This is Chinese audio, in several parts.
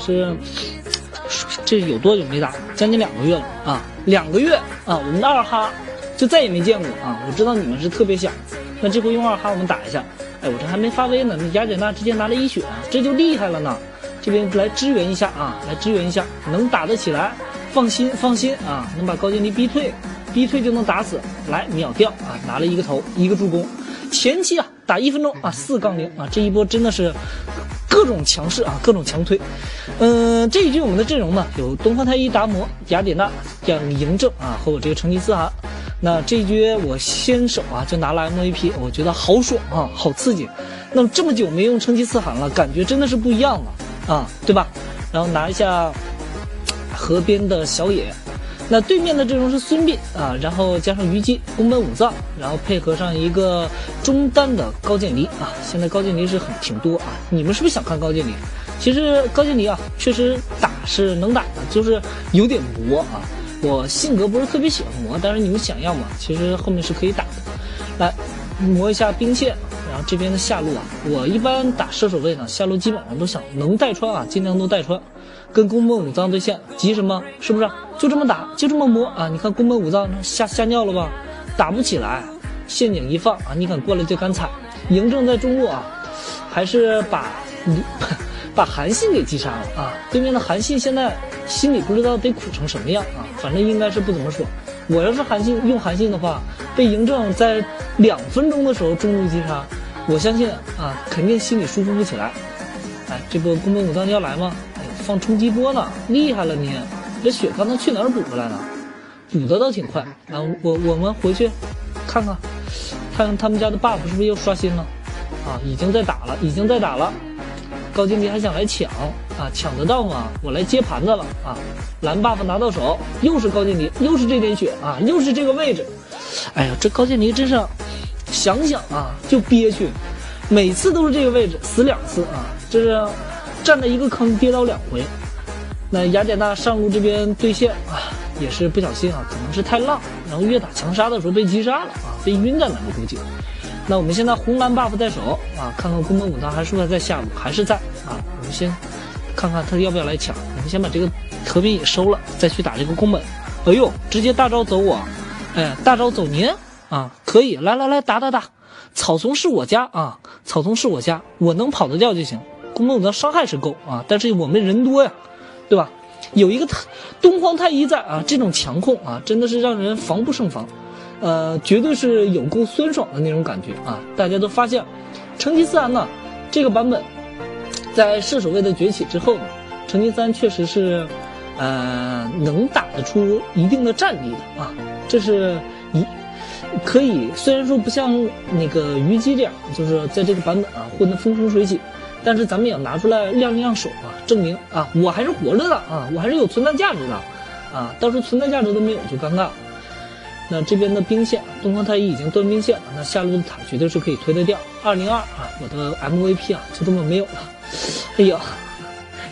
是，这有多久没打？将近两个月了啊！两个月啊！我们的二哈就再也没见过啊！我知道你们是特别想，那这回用二哈我们打一下。哎，我这还没发威呢，那雅典娜直接拿了一血，这就厉害了呢。这边来支援一下啊，来支援一下，能打得起来，放心放心啊，能把高渐离逼退，逼退就能打死，来秒掉啊！拿了一个头，一个助攻，前期啊打一分钟啊四杠零啊，这一波真的是。各种强势啊，各种强推，嗯，这一局我们的阵容呢有东方太一、达摩、雅典娜、样嬴政啊和我这个成吉思汗。那这一局我先手啊就拿了 MVP，我觉得好爽啊，好刺激。那么这么久没用成吉思汗了，感觉真的是不一样了啊，对吧？然后拿一下河边的小野。那对面的阵容是孙膑啊，然后加上虞姬、宫本武藏，然后配合上一个中单的高渐离啊。现在高渐离是很挺多啊，你们是不是想看高渐离？其实高渐离啊，确实打是能打的，就是有点磨啊。我性格不是特别喜欢磨，但是你们想要嘛，其实后面是可以打的。来磨一下兵线。然后这边的下路啊，我一般打射手位呢，下路基本上都想能带穿啊，尽量都带穿。跟宫本武藏对线，急什么？是不是？就这么打，就这么磨啊！你看宫本武藏吓吓尿了吧？打不起来，陷阱一放啊，你敢过来就敢踩。嬴政在中路啊，还是把 把韩信给击杀了啊！对面的韩信现在心里不知道得苦成什么样啊，反正应该是不怎么爽。我要是韩信用韩信的话，被嬴政在两分钟的时候中路击杀。我相信啊，肯定心里舒服不起来。哎，这波宫本武藏要来吗？放冲击波呢，厉害了你！这血刚才去哪儿补回来的？补的倒挺快。啊我我们回去看看，看他们家的 buff 是不是又刷新了？啊，已经在打了，已经在打了。高经理还想来抢啊？抢得到吗？我来接盘子了啊！蓝 buff 拿到手，又是高经理，又是这点血啊，又是这个位置。哎呀，这高经理真是。想想啊，就憋屈，每次都是这个位置死两次啊，这是站在一个坑跌倒两回。那雅典娜上路这边对线啊，也是不小心啊，可能是太浪，然后越打强杀的时候被击杀了啊，被晕在那了估计。那我们现在红蓝 buff 在手啊，看看宫本武藏还是不是在下路，还是在啊？我们先看看他要不要来抢，我们先把这个和平野收了，再去打这个宫本。哎呦，直接大招走我，哎，大招走您。啊，可以，来来来，打打打，草丛是我家啊，草丛是我家，我能跑得掉就行。宫本武藏伤害是够啊，但是我们人多呀，对吧？有一个太东皇太一在啊，这种强控啊，真的是让人防不胜防，呃，绝对是有够酸爽的那种感觉啊！大家都发现，成吉思汗呢，这个版本，在射手位的崛起之后呢，成吉思汗确实是，呃，能打得出一定的战力的啊，这是一。可以，虽然说不像那个虞姬这样，就是在这个版本啊混得风生水起，但是咱们也拿出来亮一亮手啊，证明啊我还是活着的啊，我还是有存在价值的啊，到时候存在价值都没有就尴尬了。那这边的兵线，东方太一已经断兵线了，那下路的塔绝对是可以推得掉。二零二啊，我的 MVP 啊就这么没有了。哎呀，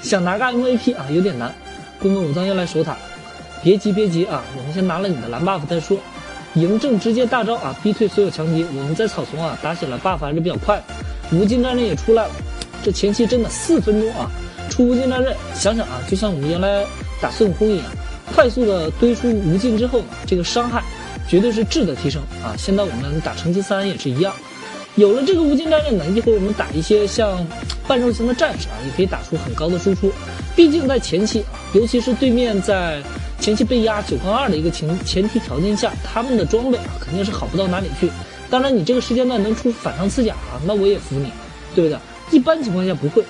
想拿个 MVP 啊有点难。宫本武藏要来守塔，别急别急啊，我们先拿了你的蓝 buff 再说。嬴政直接大招啊，逼退所有强敌。我们在草丛啊打起来，buff 还是比较快。无尽战刃也出来了，这前期真的四分钟啊，出无尽战阵。想想啊，就像我们原来打孙悟空一样，快速的堆出无尽之后，这个伤害绝对是质的提升啊。现在我们打成吉思汗也是一样，有了这个无尽战阵呢，一会儿我们打一些像半兽型的战士啊，也可以打出很高的输出。毕竟在前期啊，尤其是对面在。前期被压九杠二的一个前前提条件下，他们的装备啊肯定是好不到哪里去。当然，你这个时间段能出反伤刺甲啊，那我也服你，对不对？一般情况下不会，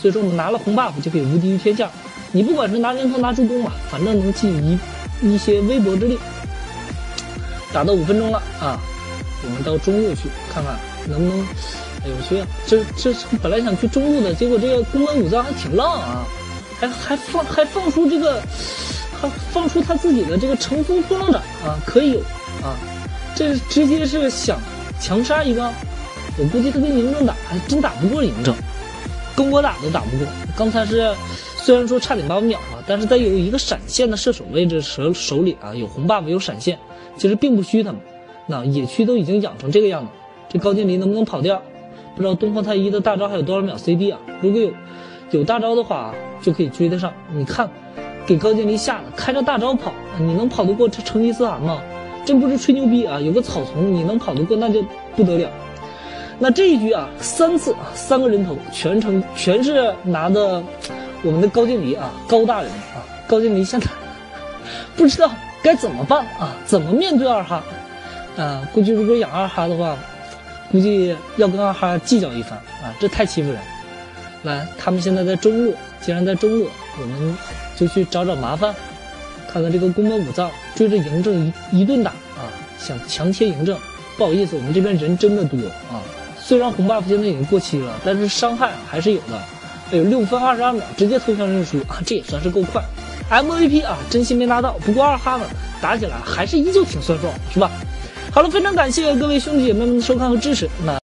所以说我们拿了红 buff 就可以无敌于天下。你不管是拿人头拿助攻吧，反正能尽一一些微薄之力。打到五分钟了啊，我们到中路去看看能不能。哎呦我去，这这本来想去中路的，结果这个宫本武藏还挺浪啊，还还放还放出这个。还放出他自己的这个乘风破浪斩啊，可以有啊，这直接是想强杀一个，我估计他跟嬴政打还真打不过嬴政，跟我打都打不过。刚才是虽然说差点把我秒了，但是在有一个闪现的射手位置手手里啊，有红 buff 有闪现，其实并不虚他们。那野区都已经养成这个样子，这高渐离能不能跑掉？不知道东方太一的大招还有多少秒 CD 啊？如果有有大招的话，就可以追得上。你看，给高渐离吓得开着大招跑，你能跑得过这成吉思汗吗？真不是吹牛逼啊！有个草丛你能跑得过，那就不得了。那这一局啊，三次啊，三个人头全程全是拿的我们的高渐离啊，高大人啊，高渐离现在 不知道该怎么办啊，怎么面对二哈？啊，估计如果养二哈的话，估计要跟二哈计较一番啊，这太欺负人。来，他们现在在中路，既然在中路，我们就去找找麻烦。看看这个宫本武藏追着嬴政一一顿打啊，想强切嬴政。不好意思，我们这边人真的多啊。虽然红 buff 现在已经过期了，但是伤害还是有的。哎呦，六分二十二秒直接投降认输啊，这也算是够快。MVP 啊，真心没拿到。不过二哈呢，打起来还是依旧挺酸爽，是吧？好了，非常感谢各位兄弟姐妹们的收看和支持。那。